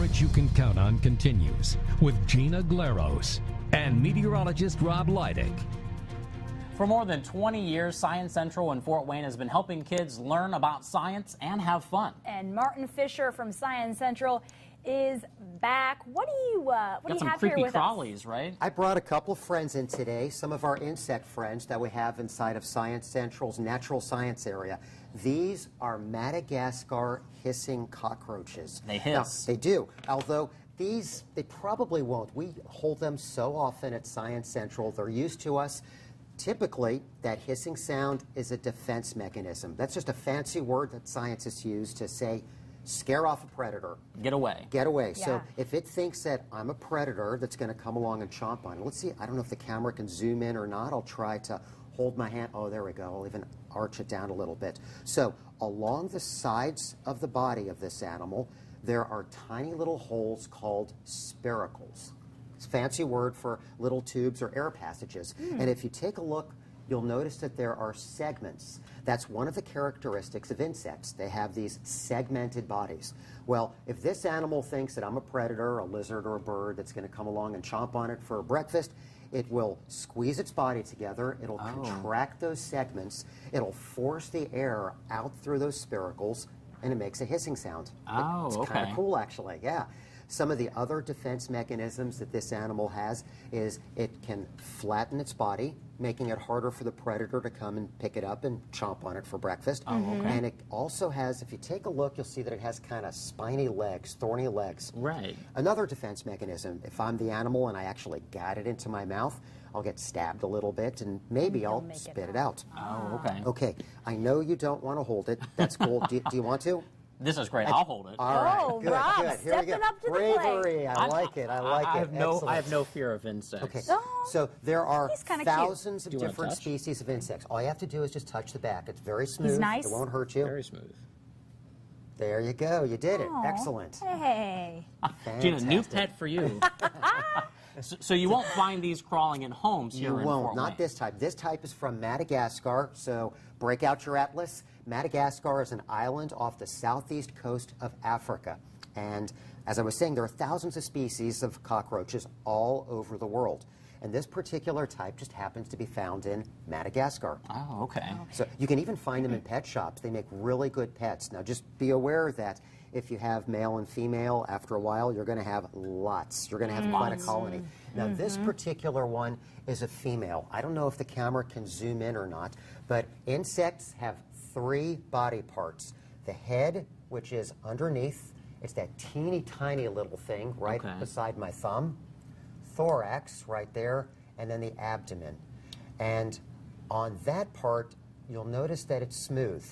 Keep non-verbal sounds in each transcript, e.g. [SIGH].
coverage you can count on continues with Gina Glaros and meteorologist Rob Leidig. For more than 20 years, Science Central in Fort Wayne has been helping kids learn about science and have fun. And Martin Fisher from Science Central is back. What do you uh, what Got do you have here with crawlies, us? right? I brought a couple of friends in today, some of our insect friends that we have inside of Science Central's natural science area. These are Madagascar hissing cockroaches. They Now, hiss. they do, although these, they probably won't. We hold them so often at Science Central, they're used to us. Typically, that hissing sound is a defense mechanism. That's just a fancy word that scientists use to say, scare off a predator Get away. get away. So if it thinks that I'm a predator that's going to come along and chomp on it, let's see. I don't know if the camera can zoom in or not. I'll try to hold my hand. Oh, there we go. I'll even arch it down a little bit. So along the sides of the body of this animal, there are tiny little holes called spiracles. It's a fancy word for little tubes or air passages. Hmm. And if you take a look you'll notice that there are segments. That's one of the characteristics of insects. They have these segmented bodies. Well, if this animal thinks that I'm a predator, a lizard, or a bird that's going to come along and chomp on it for breakfast, it will squeeze its body together, it'll oh. contract those segments, it'll force the air out through those spiracles, and it makes a hissing sound. Oh, it's kind of cool, actually, yeah. Some of the other defense mechanisms that this animal has is it can flatten its body, making it harder for the predator to come and pick it up and chomp on it for breakfast. Oh. And it also has, if you take a look, you'll see that it has kind of spiny legs, thorny legs. Right. Another defense mechanism, if I'm the animal and I actually got it into my mouth, I'll get stabbed a little bit and maybe I'll make it spit it out. Oh, okay. Okay, I know you don't want to hold it. That's cool. do, do you want to? This is great. I'll hold it. All right, Oh, good, Rob, good. Here we stepping go. up to the plate. Bravery, I like it. I like I it. have no. I have no fear of insects. Okay, Oh, so there are he's kinda cute. thousands of Do you wanna different species of insects. All you have to do is just touch the back. It's very smooth. He's nice. It won't hurt you. Very smooth. There you go. You did it. Aw. Excellent. Hey. Fantastic. Gina, new pet for you. [LAUGHS] so, so you won't find these crawling in homes here You in won't. Fort Not this type. This type is from Madagascar. So break out your atlas. Madagascar is an island off the southeast coast of Africa. And as I was saying, there are thousands of species of cockroaches all over the world. And this particular type just happens to be found in Madagascar. Oh, okay. Oh, so you can even find them in pet shops. They make really good pets. Now just be aware that if you have male and female, after a while you're going to have lots. You're going to have mm. quite a colony. Now mm-hmm. this particular one is a female. I don't know if the camera can zoom in or not, but insects have three body parts. The head, which is underneath, it's that teeny tiny little thing right Okay. beside my thumb thorax right there, and then the abdomen. And on that part, you'll notice that it's smooth.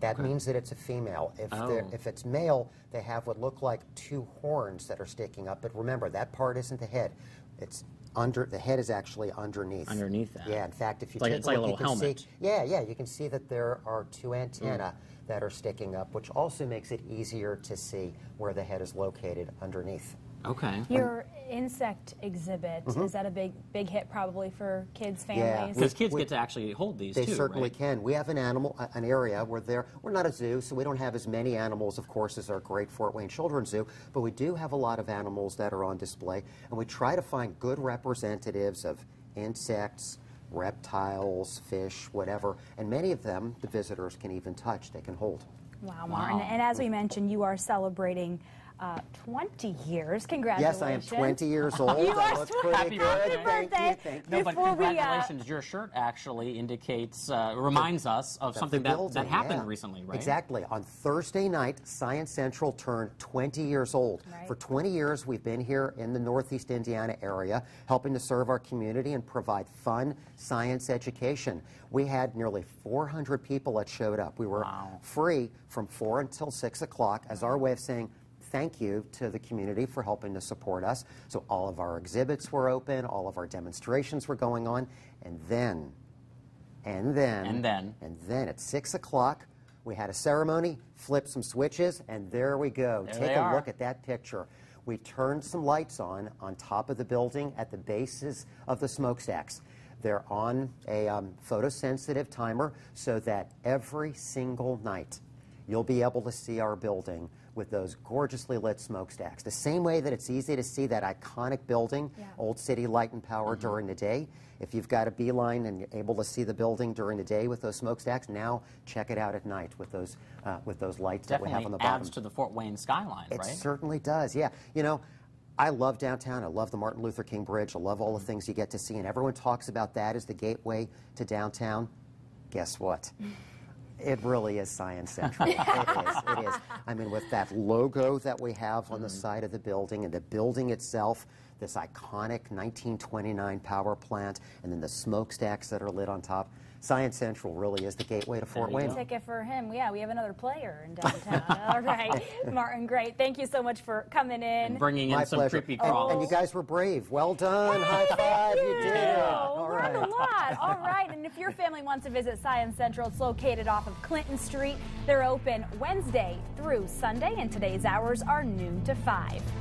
That means that it's a female. If, Oh. if it's male, they have what look like two horns that are sticking up. But remember, that part isn't the head. It's under. The head is actually underneath. Underneath that. Yeah. In fact, if you It's like- take it's a like a look, you little can helmet. see. Yeah, yeah. You can see that there are two antennae mm. that are sticking up, which also makes it easier to see where the head is located underneath. Okay. Your insect exhibit, is that a big big hit probably for kids, Mm-hmm. Yeah. families? Because kids we- get to actually hold these They too, certainly right? can. We have an animal, a- an area where there, we're not a zoo, so we don't have as many animals, of course, as our great Fort Wayne Children's Zoo, but we do have a lot of animals that are on display, and we try to find good representatives of insects, reptiles, fish, whatever, and many of them the visitors can even touch, they can hold. Wow, Martin. And as we mentioned, you are celebrating uh, 20 years. Congratulations. Yes, I am 20 years [LAUGHS] old. You I are look sweet. pretty Happy good. birthday. Thank birthday. you. Thank you. No, but Before we, uh, congratulations. Your shirt actually indicates, uh, reminds us of Of something the that, that happened yeah. recently, right? Exactly. On Thursday night, Science Central turned 20 years old. Right. For 20 years, we've been here in the Northeast Indiana area, helping to serve our community and provide fun science education. We had nearly 400 people that showed up. We were Wow. free from 4 until 6 o'clock as our way of saying, Thank you to the community for helping to support us. So, all of our exhibits were open, all of our demonstrations were going on, and then and then, And then. and then at six o'clock, we had a ceremony, flipped some switches, and there we go. There Take a are. look at that picture. We turned some lights on on top of the building at the bases of the smokestacks. They're on a um, photosensitive timer so that every single night you'll be able to see our building with those gorgeously lit smokestacks. The same way that it's easy to see that iconic building, Yeah. Old City Light and Power, during the day. If you've got a beeline and you're able to see the building during the day with those smokestacks, now check it out at night with those uh, with those lights that we have on the bottom. adds to the Fort Wayne skyline, It right? certainly does. Yeah. You know, I love downtown. I love the Martin Luther King Bridge. I love all the things you get to see, and everyone talks about that as the gateway to downtown. Guess what? [LAUGHS] It really is Science Central. [LAUGHS] it is. It is. I mean, with that logo that we have on the mm-hmm. side of the building and the building itself, this iconic 1929 power plant, and then the smokestacks that are lit on top. Science Central really is the gateway to Fort Wayne. go. Ticket for him. Yeah, we have another player in downtown. [LAUGHS] All right, Martin, great. Thank you so much for coming in. And Bringing in My some pleasure. creepy And- crawls. And, you guys were brave. Well done. High five. You did it. All Learned right. a lot. All right. And if your family wants to visit Science Central, it's located off of Clinton Street. They're open Wednesday through Sunday, and today's hours are noon to 5.